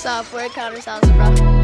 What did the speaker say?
Software counter sauce, bro.